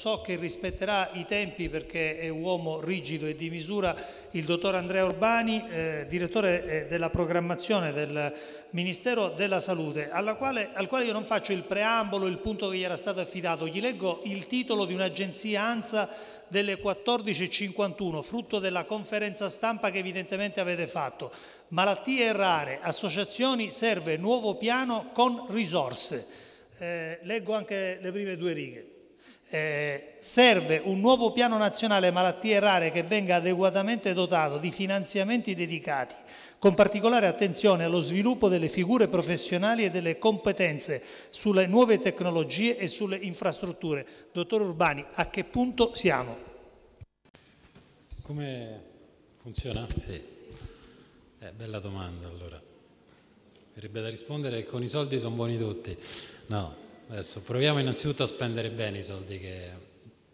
So che rispetterà i tempi perché è un uomo rigido e di misura il dottor Andrea Urbani, eh, direttore eh, della programmazione del Ministero della Salute, quale, al quale io non faccio il preambolo, il punto che gli era stato affidato, gli leggo il titolo di un'agenzia ANSA delle 14.51, frutto della conferenza stampa che evidentemente avete fatto. Malattie rare, associazioni, serve nuovo piano con risorse. Eh, leggo anche le prime due righe. Eh, serve un nuovo piano nazionale malattie rare che venga adeguatamente dotato di finanziamenti dedicati, con particolare attenzione allo sviluppo delle figure professionali e delle competenze sulle nuove tecnologie e sulle infrastrutture. Dottor Urbani, a che punto siamo? Come funziona? Sì. Eh, bella domanda allora. Verrebbe da rispondere che con i soldi sono buoni tutti. No, Adesso proviamo innanzitutto a spendere bene i soldi che,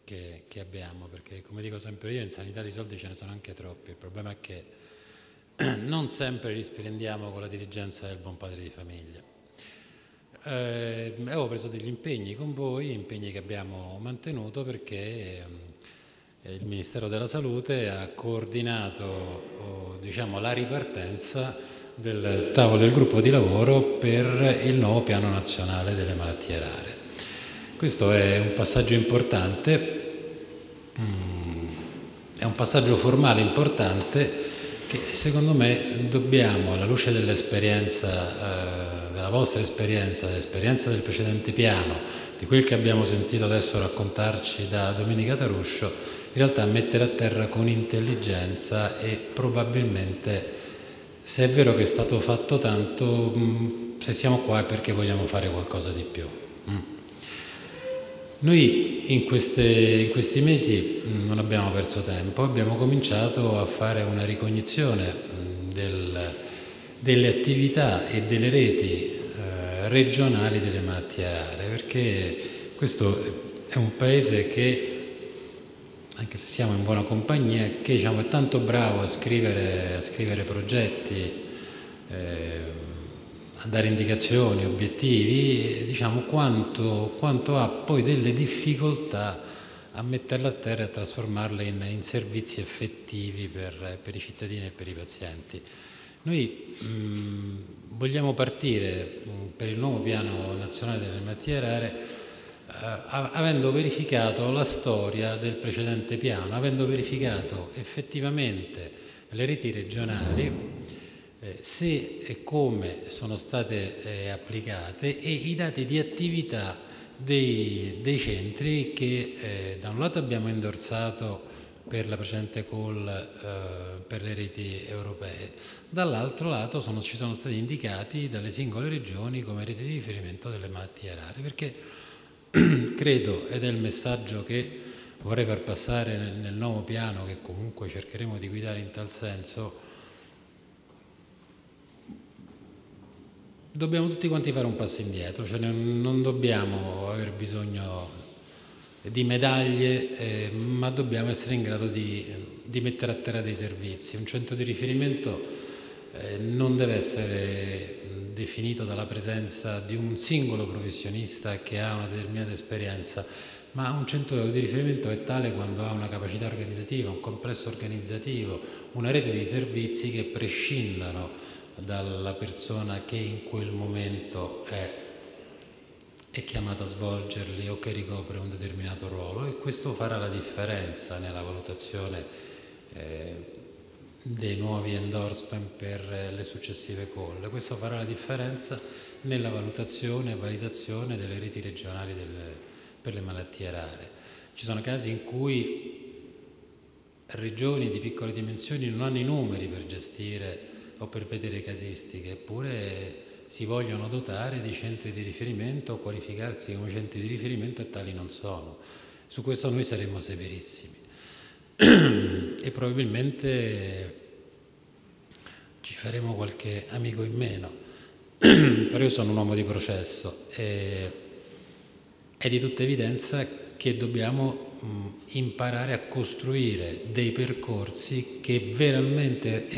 che, che, abbiamo, perché come dico sempre io, in sanità di soldi ce ne sono anche troppi. Il problema è che non sempre li spendiamo con la dirigenza del buon padre di famiglia. Eh, avevo preso degli impegni con voi, impegni che abbiamo mantenuto perché eh, il Ministero della Salute ha coordinato oh, diciamo, la ripartenza del tavolo del gruppo di lavoro per il nuovo piano nazionale delle malattie rare. Questo è un passaggio importante, mm, è un passaggio formale importante che secondo me dobbiamo, alla luce dell'esperienza, eh, della vostra esperienza, dell'esperienza del precedente piano, di quel che abbiamo sentito adesso raccontarci da Domenica Taruscio, in realtà mettere a terra con intelligenza e probabilmente se è vero che è stato fatto tanto, mm, se siamo qua è perché vogliamo fare qualcosa di più. Mm. Noi in, queste, in, questi mesi mm, non abbiamo perso tempo, abbiamo cominciato a fare una ricognizione del, delle attività e delle reti eh, regionali delle malattie rare, perché questo è un paese che anche se siamo in buona compagnia, che diciamo, è tanto bravo a scrivere, a scrivere progetti, eh, a dare indicazioni, obiettivi, diciamo, quanto, quanto, ha poi delle difficoltà a metterle a terra e a trasformarle in, in servizi effettivi per, per, i cittadini e per i pazienti. Noi mh, vogliamo partire mh, per il nuovo piano nazionale delle malattie rare avendo verificato la storia del precedente piano, avendo verificato effettivamente le reti regionali, eh, se e come sono state eh, applicate e i dati di attività dei, dei centri che eh, da un lato abbiamo indorsato per la precedente call eh, per le reti europee, dall'altro lato sono, ci sono stati indicati dalle singole regioni come reti di riferimento delle malattie rare, perché credo, ed è il messaggio che vorrei far passare nel, nel nuovo piano che comunque cercheremo di guidare in tal senso, dobbiamo tutti quanti fare un passo indietro, cioè non dobbiamo aver bisogno di medaglie, eh, ma dobbiamo essere in grado di, di, mettere a terra dei servizi. Un centro di riferimento eh, non deve essere definito dalla presenza di un singolo professionista che ha una determinata esperienza, ma un centro di riferimento è tale quando ha una capacità organizzativa, un complesso organizzativo, una rete di servizi che prescindano dalla persona che in quel momento è, è chiamata a svolgerli o che ricopre un determinato ruolo e questo farà la differenza nella valutazione eh, dei nuovi endorsement per le successive call. Questo farà la differenza nella valutazione e validazione delle reti regionali delle, per le malattie rare. Ci sono casi in cui regioni di piccole dimensioni non hanno i numeri per gestire o per vedere casistiche, eppure si vogliono dotare di centri di riferimento o qualificarsi come centri di riferimento e tali non sono. Su questo noi saremmo severissimi. e probabilmente ci faremo qualche amico in meno, però io sono un uomo di processo e è di tutta evidenza che dobbiamo mh, imparare a costruire dei percorsi che veramente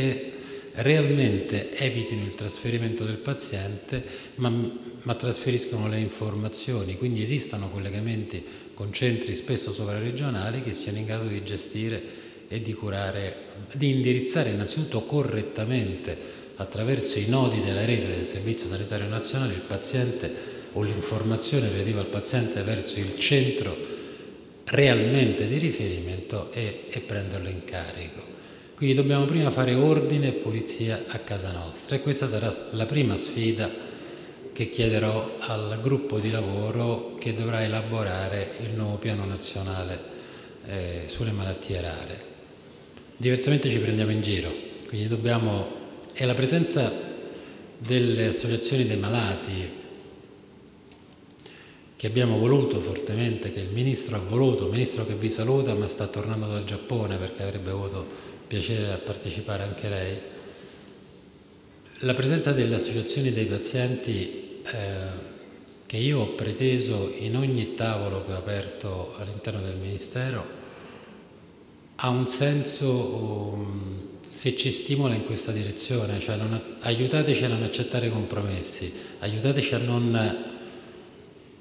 realmente evitino il trasferimento del paziente, ma, ma trasferiscono le informazioni, quindi esistano collegamenti con centri spesso sovraregionali che siano in grado di gestire e di curare, di indirizzare innanzitutto correttamente attraverso i nodi della rete del Servizio Sanitario Nazionale il paziente o l'informazione relativa al paziente verso il centro realmente di riferimento e, e prenderlo in carico. Quindi dobbiamo prima fare ordine e pulizia a casa nostra e questa sarà la prima sfida che chiederò al gruppo di lavoro che dovrà elaborare il nuovo piano nazionale eh, sulle malattie rare. Diversamente ci prendiamo in giro, quindi dobbiamo, e la presenza delle associazioni dei malati che abbiamo voluto fortemente, che il Ministro ha voluto, il Ministro che vi saluta ma sta tornando dal Giappone perché avrebbe avuto piacere a partecipare anche lei, la presenza delle associazioni dei pazienti eh, che io ho preteso in ogni tavolo che ho aperto all'interno del Ministero ha un senso um, se ci stimola in questa direzione, cioè non, aiutateci a non accettare compromessi, aiutateci a non,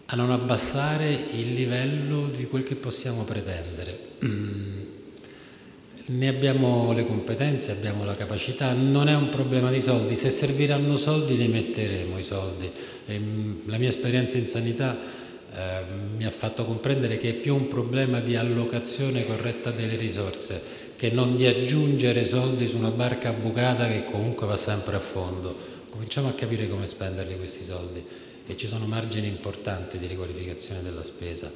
a non abbassare il livello di quel che possiamo pretendere. Ne abbiamo le competenze, abbiamo la capacità, non è un problema di soldi, se serviranno soldi li metteremo i soldi. Ehm, la mia esperienza in sanità eh, mi ha fatto comprendere che è più un problema di allocazione corretta delle risorse che non di aggiungere soldi su una barca bucata che comunque va sempre a fondo. Cominciamo a capire come spenderli questi soldi e ci sono margini importanti di riqualificazione della spesa.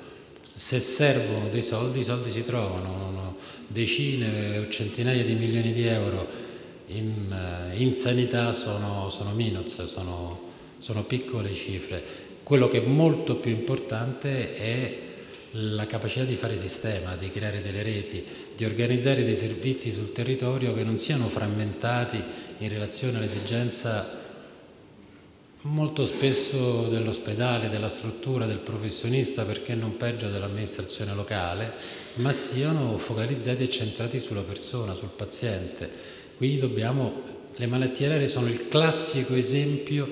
Se servono dei soldi, i soldi si trovano, decine o centinaia di milioni di euro in, eh, in sanità sono, sono minus, sono, sono piccole cifre. Quello che è molto più importante è la capacità di fare sistema, di creare delle reti, di organizzare dei servizi sul territorio che non siano frammentati in relazione all'esigenza molto spesso dell'ospedale, della struttura, del professionista, perché non peggio dell'amministrazione locale, ma siano focalizzati e centrati sulla persona, sul paziente. Quindi dobbiamo, le malattie rare sono il classico esempio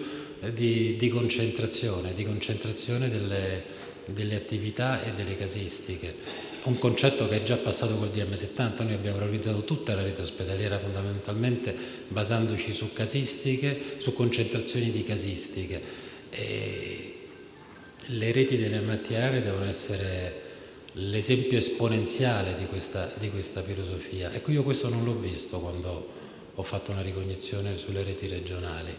di, di concentrazione, di concentrazione delle, delle attività e delle casistiche un concetto che è già passato col DM70, noi abbiamo realizzato tutta la rete ospedaliera fondamentalmente basandoci su casistiche, su concentrazioni di casistiche. E le reti delle malattie devono essere l'esempio esponenziale di questa, di questa filosofia. Ecco, io questo non l'ho visto quando ho fatto una ricognizione sulle reti regionali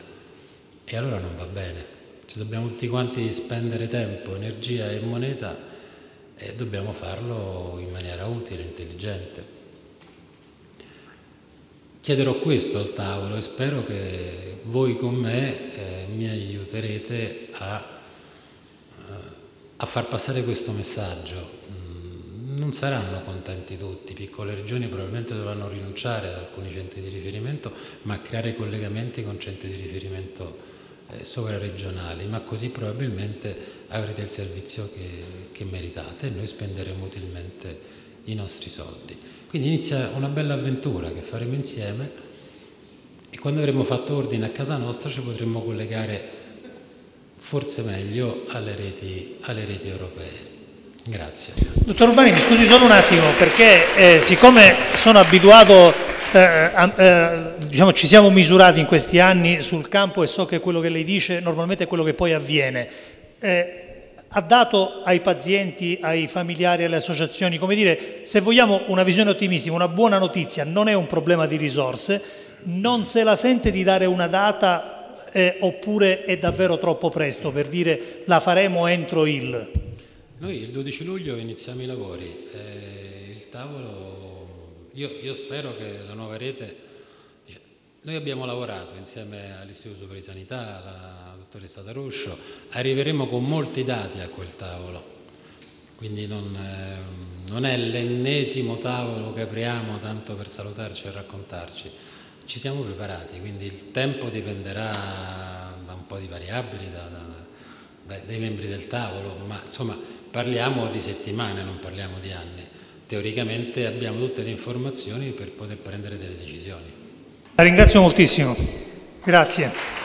e allora non va bene. Se dobbiamo tutti quanti spendere tempo, energia e moneta, e dobbiamo farlo in maniera utile, intelligente. Chiederò questo al tavolo e spero che voi con me eh, mi aiuterete a, eh, a, far passare questo messaggio. Mm, non saranno contenti tutti, piccole regioni probabilmente dovranno rinunciare ad alcuni centri di riferimento, ma creare collegamenti con centri di riferimento eh, sovraregionali, ma così probabilmente avrete il servizio che, che meritate e noi spenderemo utilmente i nostri soldi. Quindi inizia una bella avventura che faremo insieme e quando avremo fatto ordine a casa nostra ci potremo collegare forse meglio alle reti, alle reti europee. Grazie. Dottor Urbani, mi scusi solo un attimo perché eh, siccome sono abituato eh, eh, diciamo, ci siamo misurati in questi anni sul campo e so che quello che lei dice normalmente è quello che poi avviene. Eh, ha dato ai pazienti, ai familiari, alle associazioni, come dire, se vogliamo una visione ottimistica, una buona notizia, non è un problema di risorse, non se la sente di dare una data eh, oppure è davvero troppo presto per dire la faremo entro il... Noi il 12 luglio iniziamo i lavori, eh, il tavolo io, io spero che la nuova rete... Noi abbiamo lavorato insieme all'Istituto Superiore di Sanità, alla dottoressa Taruscio, arriveremo con molti dati a quel tavolo, quindi non, eh, non è l'ennesimo tavolo che apriamo tanto per salutarci e raccontarci, ci siamo preparati, quindi il tempo dipenderà da un po' di variabili, da, da, dai membri del tavolo, ma insomma parliamo di settimane, non parliamo di anni teoricamente abbiamo tutte le informazioni per poter prendere delle decisioni. La ringrazio moltissimo. Grazie.